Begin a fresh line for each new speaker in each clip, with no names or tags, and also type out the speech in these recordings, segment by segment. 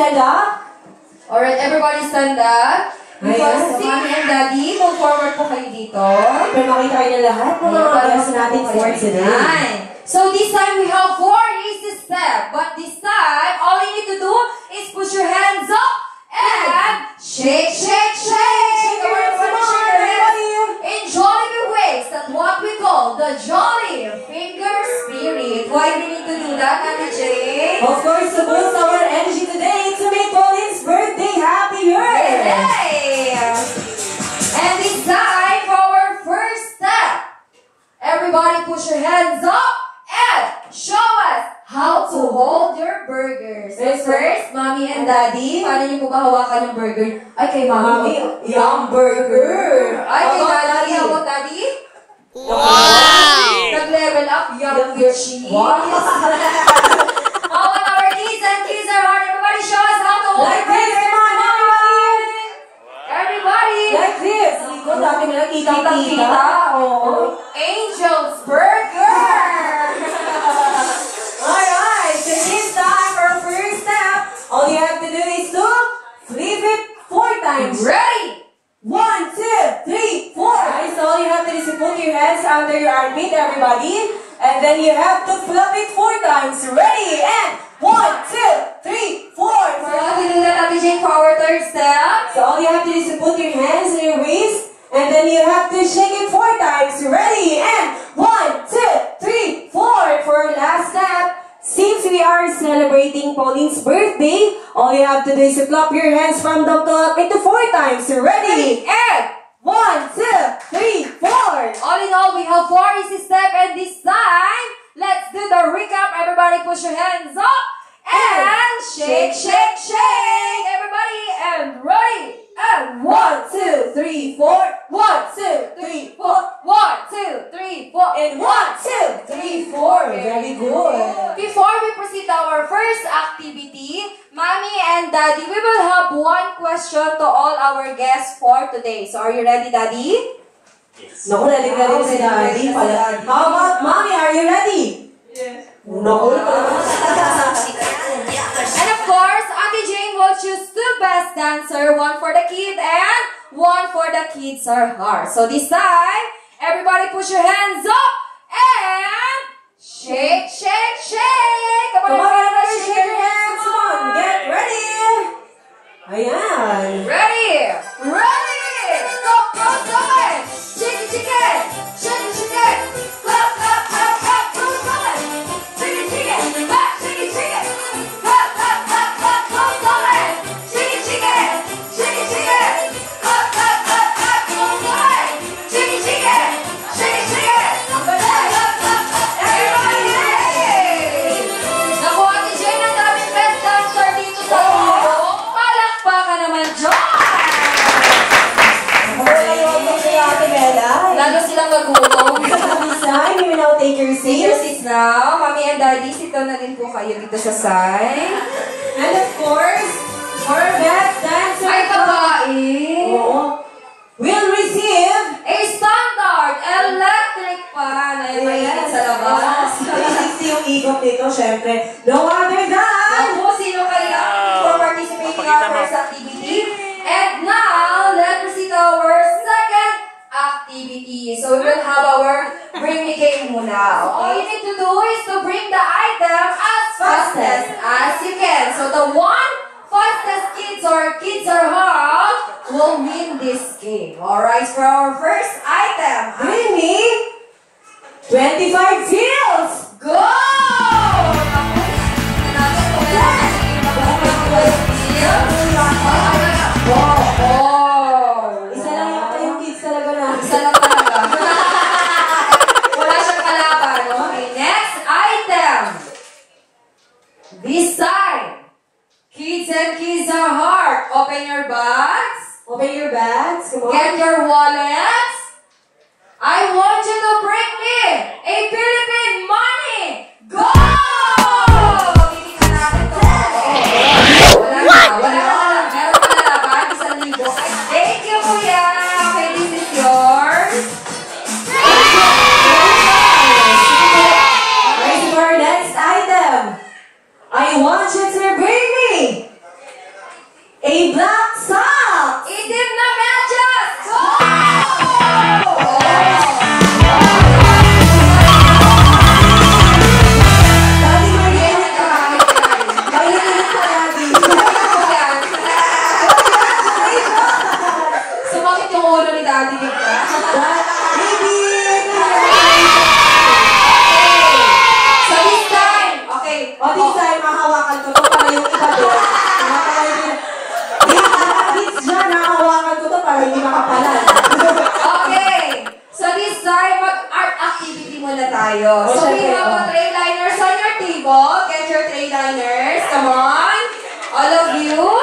stand up.
Alright, everybody stand up. Because mommy and daddy, move forward po kayo dito.
Para makita kayo ng lahat ng mga guests natin for today.
So this time we have four easy steps. But this time, all you need to do is push your hands up and shake, shake, shake. Shake your that's what we call the Jolly Finger Spirit. Why do we need to do that, Ate Jane?
Of course, to boost our energy today to make Pauline's birthday.
Yay! And this time for our first step. Everybody push your hands up and show us how to hold your burgers. So first, mommy and daddy, paano niyo po mahawakan yung burger? Ay, kay mommy.
Mommy, yum burger.
Ay, kay
How about
daddy.
daddy?
How about daddy? Wow! Nag-level up yung your cheese.
Wow.
About our kids and kids are hard? Everybody show us how to
Like this, come on, everybody.
Everybody.
Like this. Ikaw, dati mo nakita
Kitang-kita, oo. Angel's Burger!
Alright, so this time for our first step, all you have to do is to flip it four times.
Ready?
One, two, three, four. Alright, so all you have to do is to put your hands under your armpit, everybody. And then you have to flip it four times. Ready? And one, two, three, four.
So, do that Ate Jane for our third step.
So all you have to do is to put your hands on your waist, and then you have to shake it four times. Ready? And one, two, three, four. For our last step, since we are celebrating Pauline's birthday, have to clap your hands from the top into four times. Ready?
And,
One, two, three, four.
all in all, we have four easy steps. And this time, let's do the recap. Everybody push your hands up. And shake, shake, shake. Everybody, and ready. And
One, two, three, four. One, two, three, four.
One, two, three, four.
And one, two, three, four. Very good.
Before we proceed to our first activity, Mommy and Daddy, we will have one question to all our guests for today. So are you ready, Daddy? Yes.
Naku, ready-ready na si Daddy. How about Mommy? Are you ready? Yes.
No Naku, dancer, one for the kid and one for the kids are hard. So this time, everybody push your hands up and shake, shake, shake. Come on,
Come on,
everybody,
everybody, shake your hands. Come on, get ready. Ayan.
Ready?
Will now take your
your
seats.
seats now. Mommy and Daddy, sit down na din po kayo dito sa side.
And of course, our best dancer.
Ay, babae!
Oo. Will receive.
A standard electric fan. Ay, mainit sa labas.
360 yung ikot dito, syempre. No other than.
Ako, sino kaya for participating in our first activity? And now, let's proceed to our second activity. So, we will have our bring me game muna. All you need to do is to bring the item as fastest as you can. So, the one fastest kids or kids or half will win this game. Alright, for our first item,
me 25 fields.
Go! This time. Kids and kids are hard. Open your bags.
Open your bags. Come on.
Get your wallets. I want you to bring me a Philippine Come on. All of you.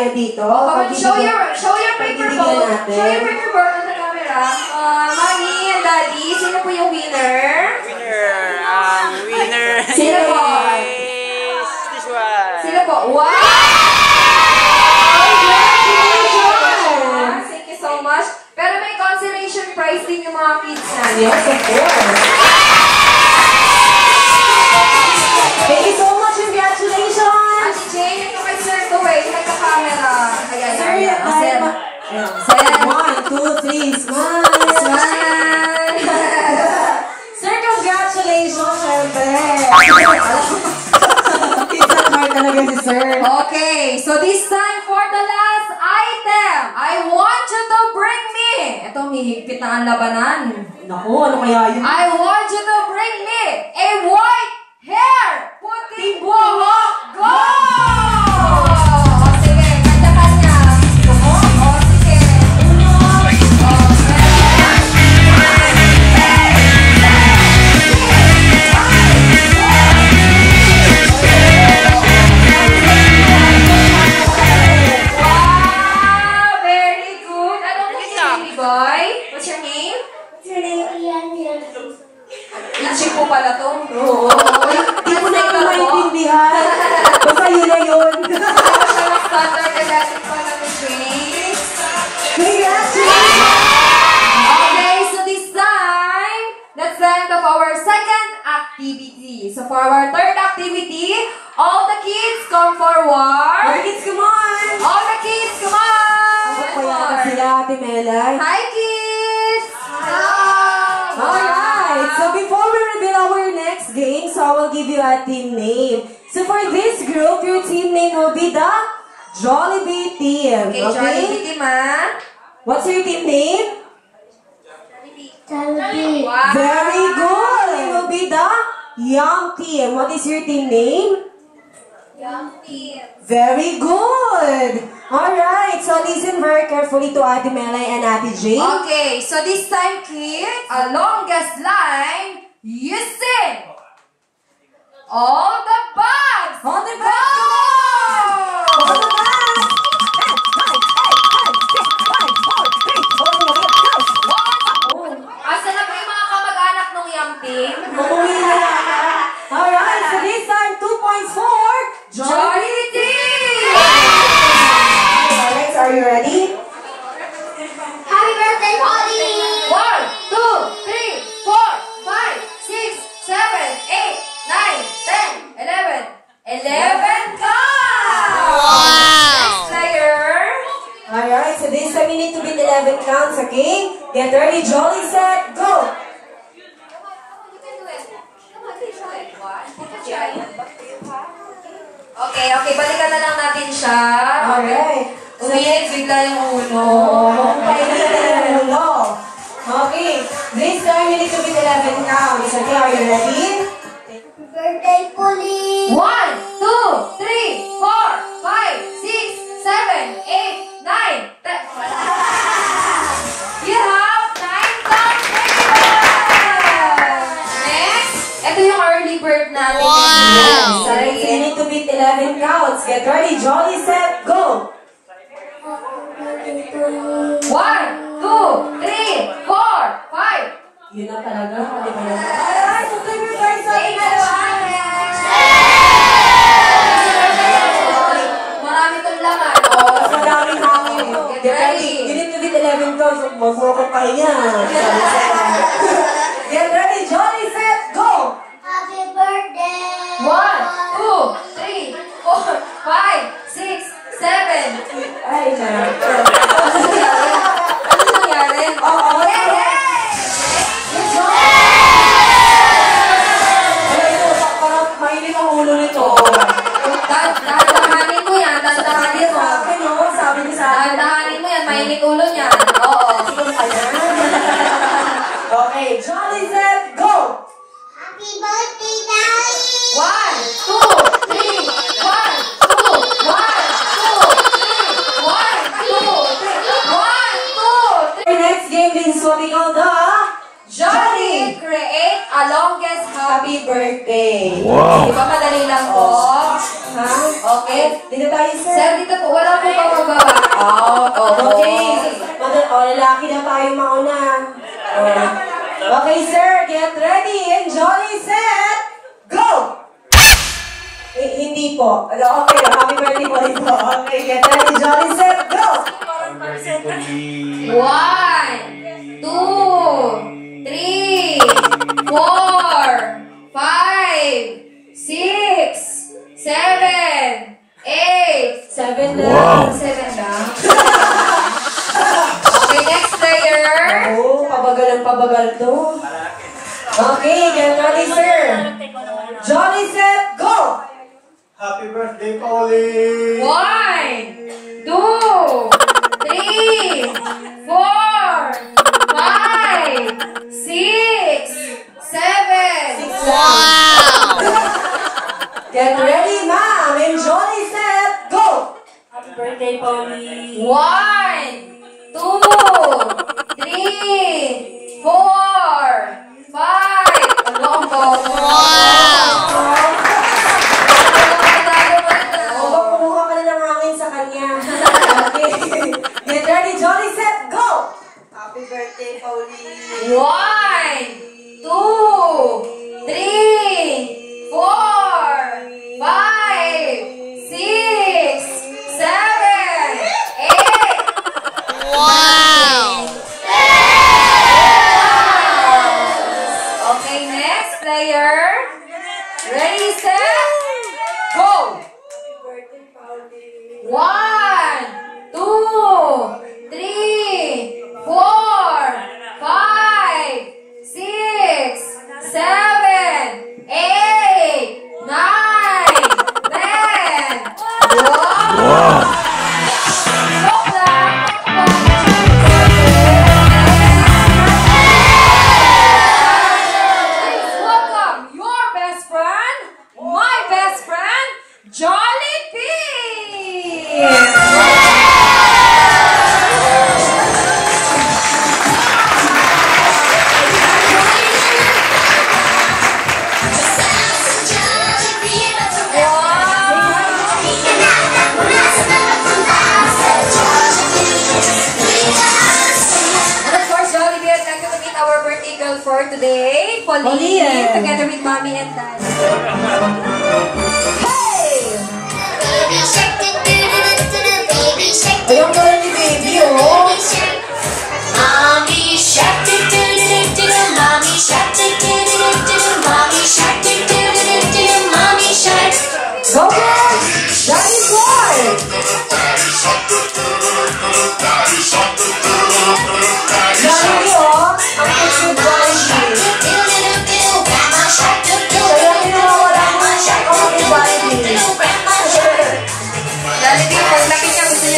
Tayo dito.
Oh, on, show your show your paper bowl.
natin.
Show your paper bowl on the camera. Uh, Mommy and Daddy, sino po yung winner?
Winner! Um, winner
Sino po?
is this one.
Sino po? Wow!
Congratulations!
Thank you so much. Pero may consolation prize din yung mga kids natin.
Yes, of course. Thank you so
Sir.
One, two, three, smile!
Smile.
Sir, congratulations, syempre! Pizza card talaga si Sir.
Okay, so this time for the last item, I want you to bring me. Ito, may higpit na ang labanan.
Naku, ano kaya yun?
I want you to bring me a white hair puting buhok. Go! For
this group, your team name will be the Jollibee Team.
Okay, Jollibee team, ah.
What's your team name?
Wow!
Very good! It will be the Young Team. What is your team name?
Young team.
Very good! Alright, so listen very carefully to Ate Melay and Ate Jane.
Okay, so this time, kids, a longest line, you sing. All the bags.
All the bags? Umuwi na yata. Alright, so this time, two points for
Jollibee team!
Alright, so are you ready? Yes, alright, so you need to beat 11 counts. Get ready, jolly, set, go!
One, two, three, four, five.
Yun na talaga, hindi ko na. Alright, so claim your ating
Marami tong laman.
Mas madaming hangin.
Get
Get ready. You need to beat 11 counts. Huwag mo akong pahinga. Get ready, jolly,
ulo niya. Oo.
Okay, Jolly set, go!
Happy birthday, Daddy!
One, two, three. One, two, one, two, three. One, two, three. One, two, three.
Our next game is what we call the
Johnny, create a longest
Happy Birthday.
Di ba madali lang po?
Ha?
Okay.
Dito tayo, sir.
Sir, dito po, wala po pa magbaba. Out. Opo.
Okay. Madal oh, lalaki na tayo mauna. Oh. Okay, sir. Get ready. And Jolly set, go! Eh, hindi po. Okay, happy birthday po rin po.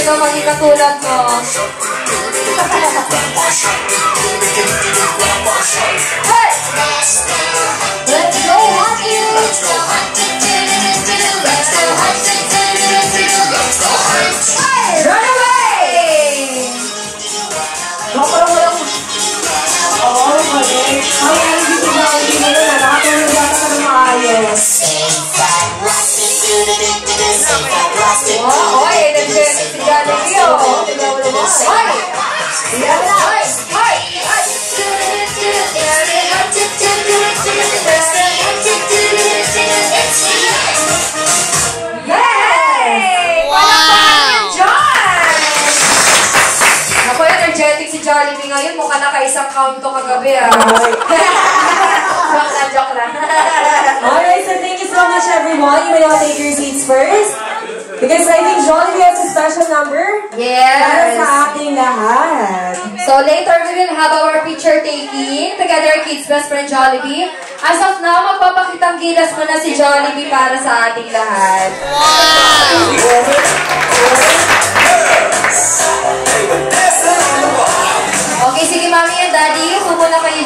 Niya, gusto niya daw maging katulad mo. Hey!
Let's go hunting. Let's go hunting. Let's go hunting. Let's go hunting.
Run away! Ngayon. Mukha naka-isang count to kagabi, ah. joke lang, joke lang.
Alright, so thank you so much everyone. You may now take your seats first. Because I think Jollibee has a special number para
yes.
sa ating lahat.
So later we will have our picture taking together kids best friend Jollibee. As of now, magpapakitang gilas mo na si Jollibee para sa ating lahat.
Wow!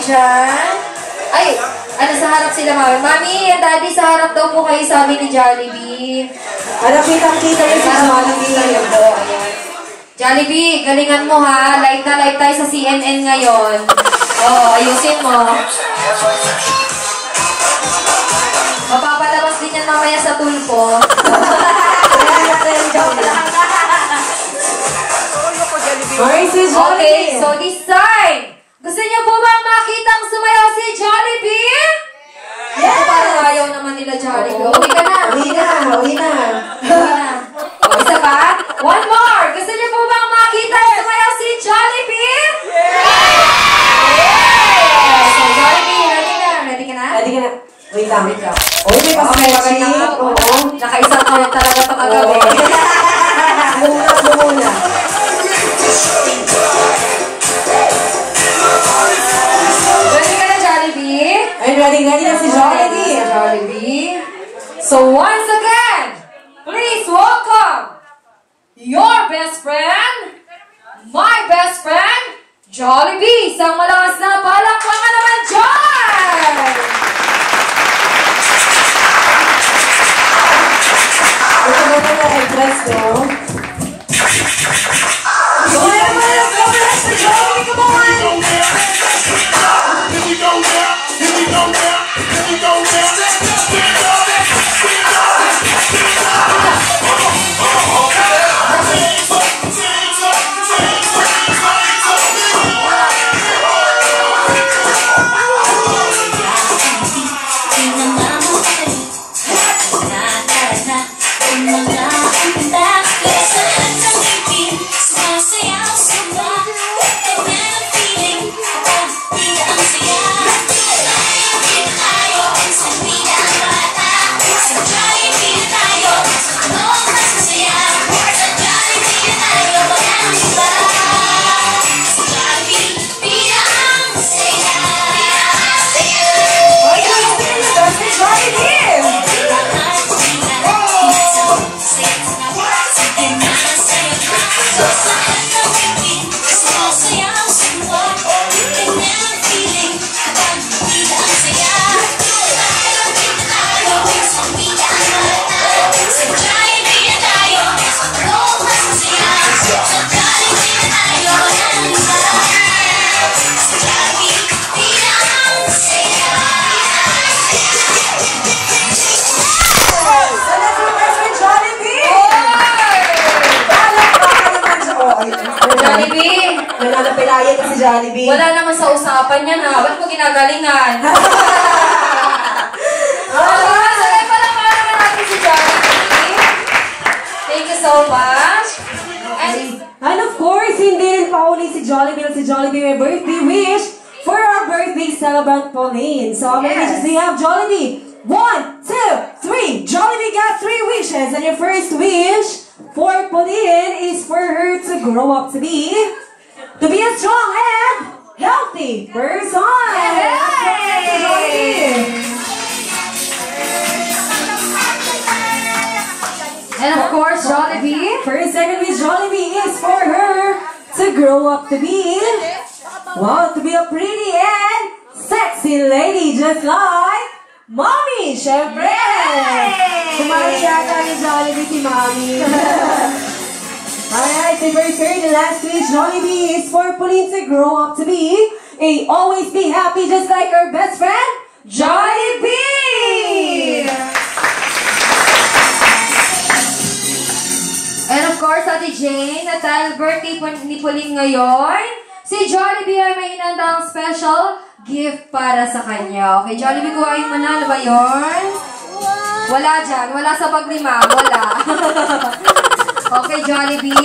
Dyan. Ay, ano sa harap sila, mami? Mami daddy, sa harap daw po kayo sabi ni Jollibee.
Ano, kitang-kita niyo si
Para
Jollibee.
po. Ayan. Jollibee, galingan mo ha. Live na live tayo sa CNN ngayon. Oo, ayusin mo. Mapapalabas din yan mamaya sa tulpo.
Si
Okay, so this time, gusto niyo po bang makitang sumayaw si Jollibee?
Yes!
Parang ayaw naman Natal. So much. And
And of course, hindi rin pauli si Jollibee si Jollibee may birthday wish for our birthday celebrant Pauline. So how many
Yes.
wishes do you have, Jollibee? One, two, three. Jollibee got three wishes. And your first wish for Pauline is for her to grow up to be, to be a strong and healthy person.
Yay!
Jollibee.
And of course, Jollibee.
Second wish, Jollibee, is for her to grow up to be, wow, to be a pretty and sexy lady just like Mommy, syempre! Ni Jollibee si Mommy. Alright, so for third and last wish, Jollibee is for Pauline to grow up to be a always be happy just like her best friend, Jollibee!
course, Ate Jane. At dahil birthday po ni Pauline ngayon, si Jollibee ay may inandang special gift para sa kanya. Okay, Jollibee, kuhain mo na. Ano ba yun? Wala dyan. Wala sa paglima. Wala. okay, Jollibee.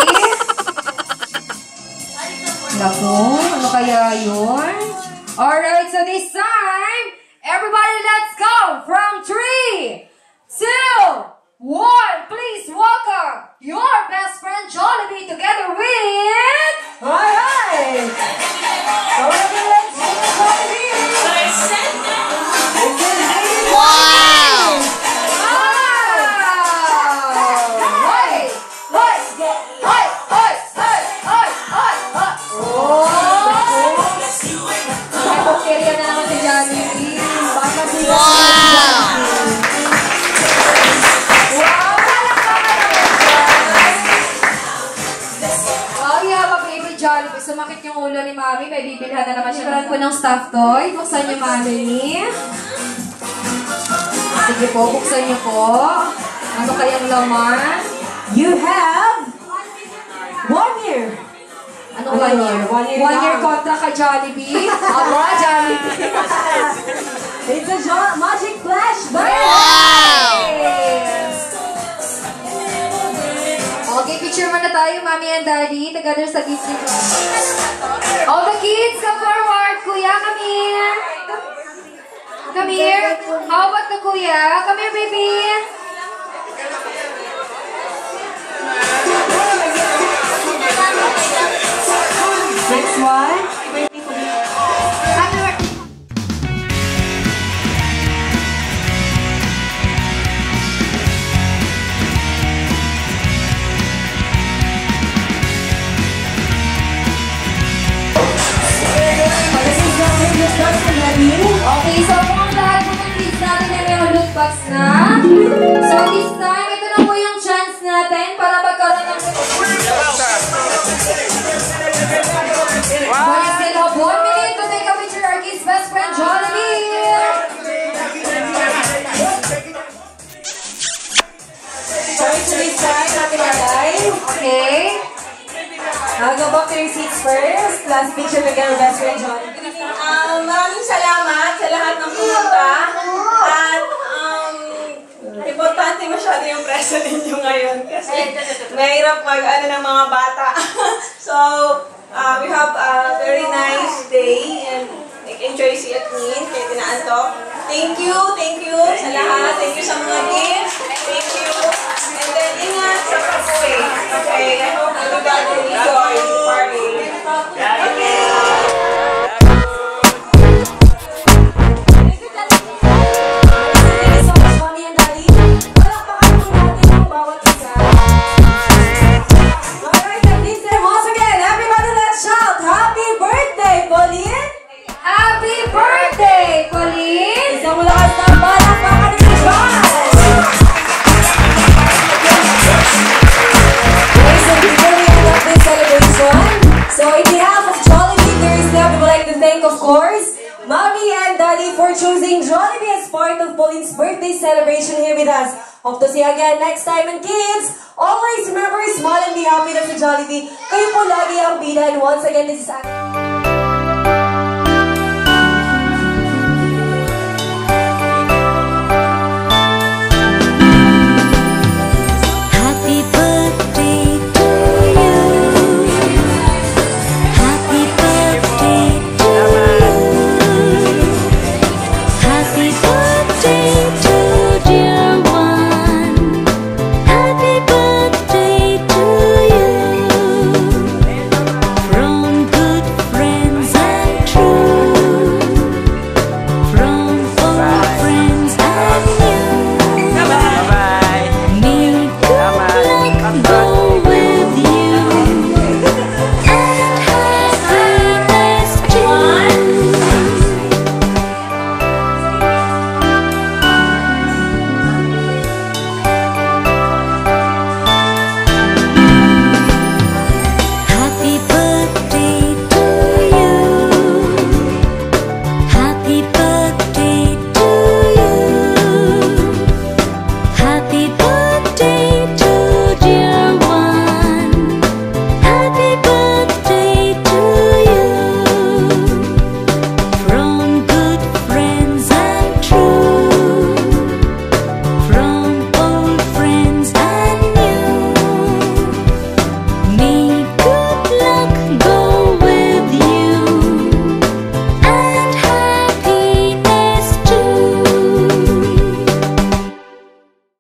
Naku, ano kaya yun? Alright, so this time, everybody let's go from 3, 2, War, please welcome your best friend Jollibee together with po ng stuffed toy. Buksan niyo, Mami. Sige po, buksan niyo po. Ano kayang laman?
You have one year.
Ano
One year, one year
One year kontra ka Jollibee. Aba, Jollibee.
It's a jo- magic flashback.
Yes! Okay, picture muna tayo, Mami and Daddy, together sa nito. All the kids, Come here. How about the kuya? Come here, baby.
Next one.
Happy box na. So this time, ito na po yung chance natin para magkaroon ng... Have one minute to take a picture our kid's best friend, Jollibee.
Sorry to this time, natin alive.
Okay.
I'll go back to your seats first. Last picture with our best friend, John.
Um, maraming salamat sa lahat ng pumunta. Importante masyado yung presyo ninyo ngayon kasi mahirap mag ano ng mga bata. so, uh, we have a very nice day and enjoy si Atmin kay Tinaantok. Thank you, thank you sa lahat. Thank you sa mga gifts. Thank you. And then, ingat sa pag-uwi.